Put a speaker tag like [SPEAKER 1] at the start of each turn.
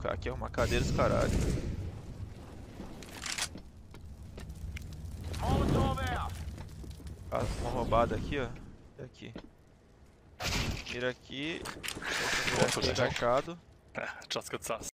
[SPEAKER 1] cara. Aqui é uma cadeira dos caralho. Ah, uma roubada aqui, ó. E aqui. Mira aqui. Mira aqui agachado.
[SPEAKER 2] Just good sauce.